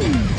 Woo!